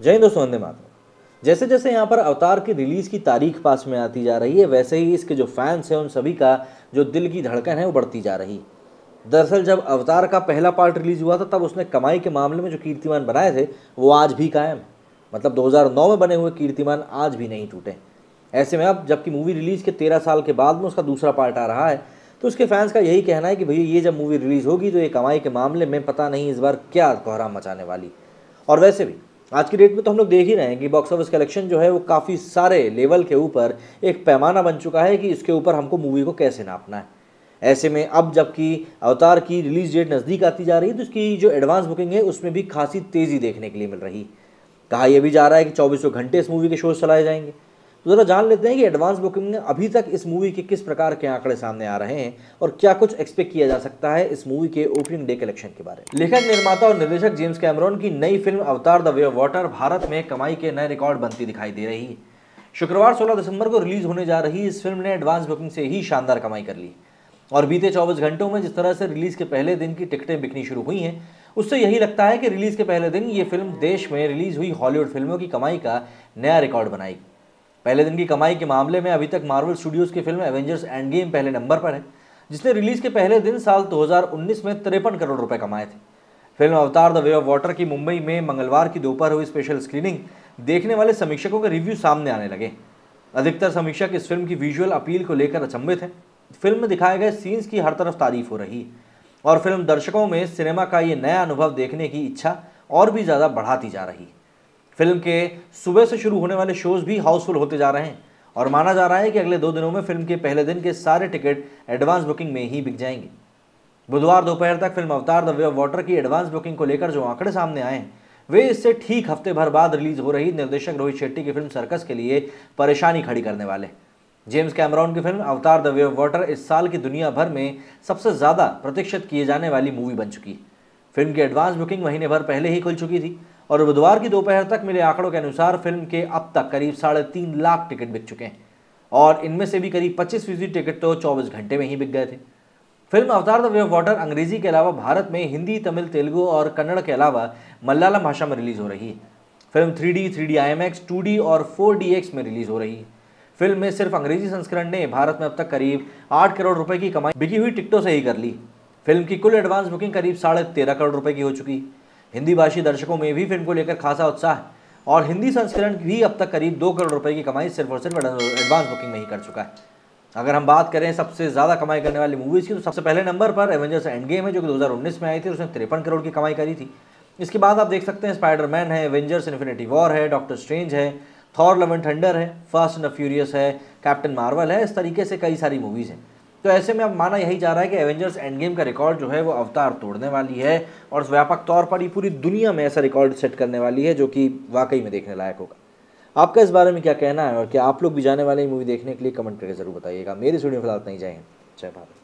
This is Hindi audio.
जय हिंद दोस्तों, वंदे मातरम। जैसे जैसे यहाँ पर अवतार की रिलीज़ की तारीख पास में आती जा रही है, वैसे ही इसके जो फैंस हैं उन सभी का जो दिल की धड़कन है, वो बढ़ती जा रही। दरअसल जब अवतार का पहला पार्ट रिलीज़ हुआ था, तब उसने कमाई के मामले में जो कीर्तिमान बनाए थे, वो आज भी कायम। मतलब 2009 में बने हुए कीर्तिमान आज भी नहीं टूटे। ऐसे में अब जबकि मूवी रिलीज़ के तेरह साल के बाद में उसका दूसरा पार्ट आ रहा है तो उसके फैंस का यही कहना है कि भैया, ये जब मूवी रिलीज़ होगी तो ये कमाई के मामले में पता नहीं इस बार क्या कोहराम मचाने वाली। और वैसे भी आज की डेट में तो हम लोग देख ही रहे हैं कि बॉक्स ऑफ़िस कलेक्शन जो है वो काफ़ी सारे लेवल के ऊपर एक पैमाना बन चुका है कि इसके ऊपर हमको मूवी को कैसे नापना है। ऐसे में अब जबकि अवतार की रिलीज़ डेट नज़दीक आती जा रही है तो इसकी जो एडवांस बुकिंग है, उसमें भी खासी तेज़ी देखने के लिए मिल रही। कहा यह भी जा रहा है कि चौबीसों घंटे इस मूवी के शोज़ चलाए जाएँगे। तो ज़रा जान लेते हैं कि एडवांस बुकिंग में अभी तक इस मूवी के किस प्रकार के आंकड़े सामने आ रहे हैं और क्या कुछ एक्सपेक्ट किया जा सकता है इस मूवी के ओपनिंग डे कलेक्शन के बारे में। लेखक, निर्माता और निर्देशक जेम्स कैमरॉन की नई film Avatar the way of water Bharat में कमाई के नए रिकॉर्ड बनती दिखाई दे रही। है शुक्रवार 16 दिसंबर को रिलीज़ होने जा रही इस फ़िल्म ने एडवांस बुकिंग से ही शानदार कमाई कर ली। और बीते 24 घंटों में जिस तरह से रिलीज़ के पहले दिन की टिकटें बिकनी शुरू हुई हैं, उससे यही लगता है कि रिलीज़ के पहले दिन ये फ़िल्म देश में रिलीज़ हुई हॉलीवुड फ़िल्मों की कमाई का नया रिकॉर्ड बनाएगी। पहले दिन की कमाई के मामले में अभी तक मार्वल स्टूडियोज की फ़िल्म एवेंजर्स एंड गेम पहले नंबर पर है, जिसने रिलीज़ के पहले दिन साल 2019 में तिरपन करोड़ रुपए कमाए थे। Film Avatar the way of water की मुंबई में मंगलवार की दोपहर हुई स्पेशल स्क्रीनिंग देखने वाले समीक्षकों के रिव्यू सामने आने लगे। अधिकतर समीक्षक इस फ़िल्म की विजुअल अपील को लेकर अचंभित हैं। फ़िल्म में दिखाए गए सीन्स की हर तरफ़ तारीफ़ हो रही और फ़िल्म दर्शकों में सिनेमा का ये नया अनुभव देखने की इच्छा और भी ज़्यादा बढ़ाती जा रही फ़िल्म के सुबह से शुरू होने वाले शोज़ भी हाउसफुल होते जा रहे हैं और माना जा रहा है कि अगले दो दिनों में फ़िल्म के पहले दिन के सारे टिकट एडवांस बुकिंग में ही बिक जाएँगे। बुधवार दोपहर तक film Avatar the way of water की एडवांस बुकिंग को लेकर जो आंकड़े सामने आए हैं, वे इससे ठीक हफ़्ते भर बाद रिलीज़ हो रही निर्देशक रोहित शेट्टी की फ़िल्म सर्कस के लिए परेशानी खड़ी करने वाले जेम्स कैमरॉन की film Avatar the way of water इस साल की दुनिया भर में सबसे ज़्यादा प्रतीक्षित किए जाने वाली मूवी बन चुकी है। फ़िल्म की एडवांस बुकिंग महीने भर पहले ही खुल चुकी थी। और बुधवार की दोपहर तक मिले आंकड़ों के अनुसार फ़िल्म के अब तक करीब साढ़े तीन लाख टिकट बिक चुके हैं। और इनमें से भी करीब पच्चीस फ़ीसदी टिकट तो चौबीस घंटे में ही बिक गए थे। Film Avatar the way of water अंग्रेज़ी के अलावा भारत में हिंदी, तमिल, तेलुगु और कन्नड़ के अलावा मलयालम भाषा में रिलीज़ हो रही है। Film three D three D I M X two D और फोर डी एक्स में रिलीज़ हो रही है। फ़िल्म में सिर्फ़ अंग्रेज़ी संस्करण ने भारत में अब तक करीब आठ करोड़ रुपए की कमाई बिकी हुई टिकटों से ही कर ली। फ़िल्म की कुल एडवांस बुकिंग करीब साढ़े तेरह करोड़ रुपए की हो चुकी हिंदी भाषी दर्शकों में भी फ़िल्म को लेकर खासा उत्साह है। और हिंदी संस्करण भी अब तक करीब दो करोड़ रुपए की कमाई सिर्फ़ और सिर्फ़ एडवांस बुकिंग में ही कर चुका है। अगर हम बात करें सबसे ज़्यादा कमाई करने वाली मूवीज़ की तो सबसे पहले नंबर पर एवेंजर्स एंड गेम है, जो कि 2019 में आई थी, उसने तिरपन करोड़ की कमाई करी थी। इसके बाद आप देख सकते हैं स्पाइडरमैन है एवेंजर्स इन्फिनिटी वॉर है डॉक्टर स्ट्रेंज है थॉर लवन थंडर है फास्ट एंड फ्यूरियस है कैप्टन मार्वल है, इस तरीके से कई सारी मूवीज़ हैं। तो ऐसे में अब माना यही जा रहा है कि एवेंजर्स एंड गेम का रिकॉर्ड जो है वो अवतार तोड़ने वाली है और व्यापक तौर पर ही पूरी दुनिया में ऐसा रिकॉर्ड सेट करने वाली है जो कि वाकई में देखने लायक होगा। आपका इस बारे में क्या कहना है और क्या आप लोग भी जाने वाले मूवी देखने के लिए कमेंट करके ज़रूर बताइएगा। मेरी स्टूडियो फ़िलहाल नहीं जाएँगे जय भारत।